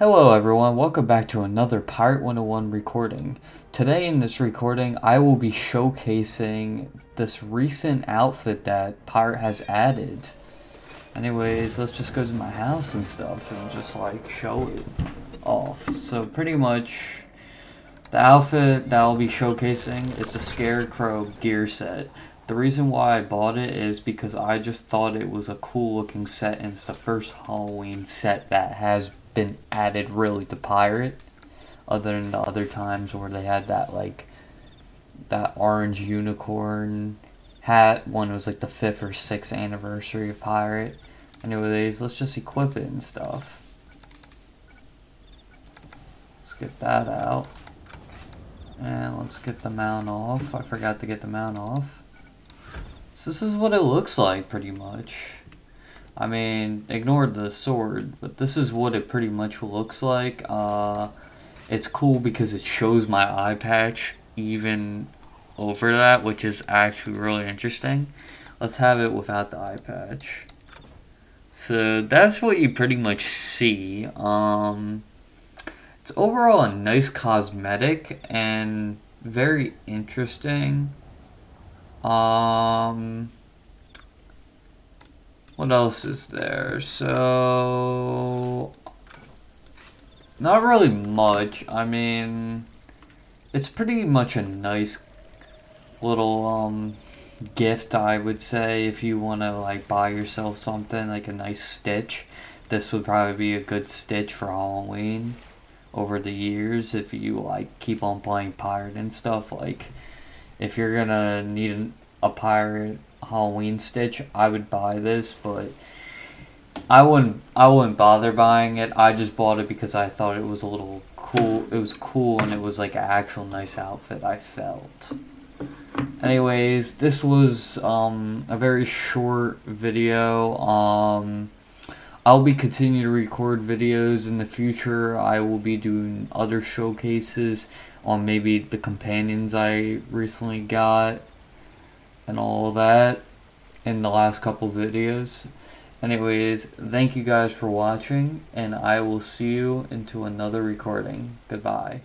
Hello everyone, welcome back to another Pirate 101 recording. Today in this recording, I will be showcasing this recent outfit that Pirate has added. Anyways, let's just go to my house and stuff and just like show it off. So pretty much, the outfit that I'll be showcasing is the Scarecrow gear set. The reason why I bought it is because I just thought it was a cool looking set and it's the first Halloween set that has been added really to Pirate. Other than the other times where they had that like that orange unicorn hat it was like the fifth or sixth anniversary of Pirate. Anyways, let's just equip it and stuff. Let's get that out. And let's get the mount off. I forgot to get the mount off. So this is what it looks like, pretty much. I mean, ignore the sword, but this is what it pretty much looks like. Uh, it's cool because it shows my eye patch even over that, which is actually really interesting. Let's have it without the eye patch. So that's what you pretty much see. Um, it's overall a nice cosmetic and very interesting. Um, what else is there? So, not really much. I mean, it's pretty much a nice little um gift, I would say, if you want to like buy yourself something like a nice stitch. This would probably be a good stitch for Halloween over the years if you like keep on playing pirate and stuff like if you're gonna need a pirate Halloween stitch, I would buy this, but I wouldn't I wouldn't bother buying it. I just bought it because I thought it was a little cool. It was cool and it was like an actual nice outfit. I felt. Anyways, this was um, a very short video. Um, I'll be continuing to record videos in the future. I will be doing other showcases on maybe the companions I recently got and all of that in the last couple videos. Anyways, thank you guys for watching, and I will see you into another recording. Goodbye.